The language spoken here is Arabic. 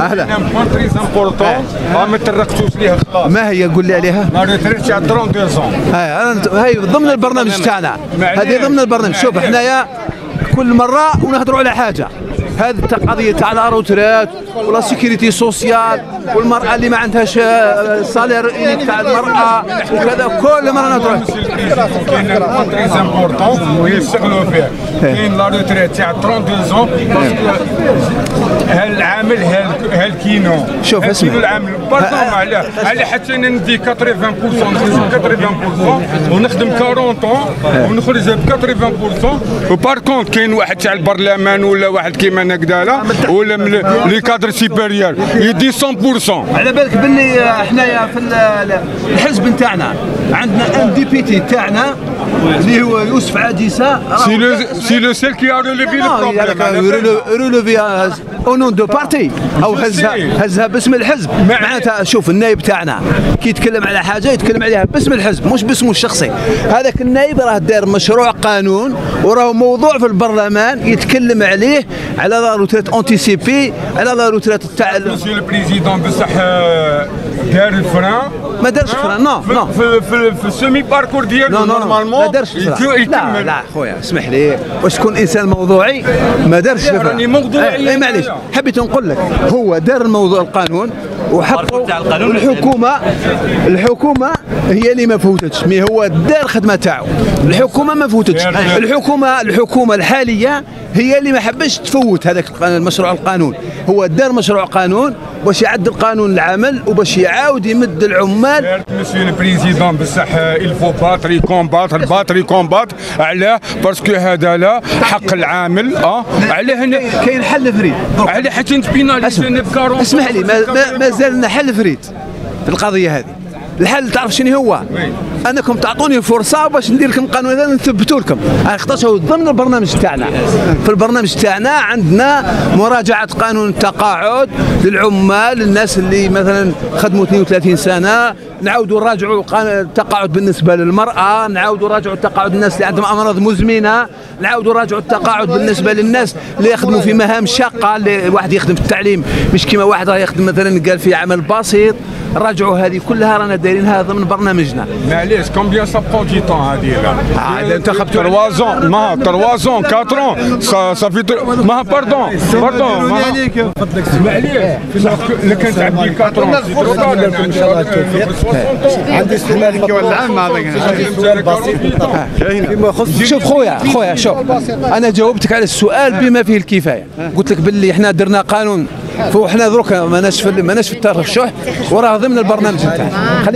أهلا. point important ما تطرقتوش ليه خلاص. ما هي قول لي عليها؟ la retraite تاع 32 سون هاي ضمن البرنامج تاعنا. هذه ضمن البرنامج. شوف حنايا كل مرة ونهضروا على حاجة. هذه القضية تاع la retraite و la sécurité sociale والمرأة اللي ما عندهاش salaire تاع المرأة وكذا. كل مرة نهضروا كاين point très important ويشتغلوا فيه كاين la retraite تاع 32 سون هال- هالكينو. شوف، اسمع. العامل pardon على على حتى أنا ندي 80% نخدم 80% ونخدم 40 طون ونخرج ب 80% و par contre كاين واحد تاع البرلمان ولا واحد كيما هكذا ولا من les cadres supérieurs يدي 100% على بالك باللي آه، حنايا في ال- ال- الحزب نتاعنا. عندنا un député تاعنا اللي هو يوسف عديسه c'est le c'est le seul qui a relevé le problème أو نون دو بارتي أو هزها هزها باسم الحزب معناتها شوف النايب تاعنا كي يتكلم على حاجة يتكلم عليها باسم الحزب مش باسمه الشخصي هذاك النايب راه دار مشروع قانون وراه موضوع في البرلمان يتكلم عليه على لا روتريت اونتيسيبي على لا روتريت تاع مسيو البريزيدون بصح دار الفران ما دارش فران نو في نو في في, في السيمي باركور ديالو نو نو نورمالمون ما دارش فران. لا لا خويا اسمح لي. واش تكون إنسان موضوعي؟ ما دارش لا، فران. راني موضوعي. اي معليش. أنا. حبيت نقول لك هو دار الموضوع القانون وحطوا الحكومة الحكومة هي اللي ما فوتتش. mais هو دار الخدمة تاعو. الحكومة ما فوتتش. الحكومة الحكومة الحالية هي اللي ما حبش تفوت هذاك المشروع القانون. هو دار مشروع قانون باش يعدل قانون العمل وباش يعاود يمد العمال. مسيو البريزيدون بصح الفو باتري كومباتر باتري كومباتر علاه باسكو هذا لا حق العامل آه. علاه هنا كاين حل فريد. على حتى نتبيناليزي ب 40 أسمح لي ما, ما, ما زال لنا حل فريد في القضية هذه. الحل تعرف شنو هو؟ أنكم تعطوني فرصة باش ندير لكم قانون. هذا نثبتوا لكم. خاطرش هو ضمن البرنامج تاعنا. في البرنامج تاعنا عندنا مراجعة قانون التقاعد للعمال الناس اللي مثلا خدموا 32 سنة. نعاودوا نراجعوا التقاعد بالنسبة للمرأة. نعاودوا نراجعوا التقاعد الناس اللي عندهم أمراض مزمنة. نعاودوا نراجعوا التقاعد بالنسبة للناس اللي يخدموا في مهام شاقة اللي واحد يخدم في التعليم. مش كما واحد راه يخدم مثلا قال في عمل بسيط. راجعوا هذه كلها رانا دايرينها ضمن برنامجنا. معليش كومبيان سا برون دي طون هذه عاد انت خبت 3 زون ما 3 زون 4 ans. سا سا في ما باردون باردون معليش اللي كانت عندي 4 عندي استهلاك والعام هذاك شوف خويا خويا شوف. أنا جاوبتك على السؤال بما فيه الكفاية. قلت لك باللي إحنا درنا قانون. فوحنا دروك ماناش في ماناش في الترشح وراه ضمن البرنامج نتاعنا.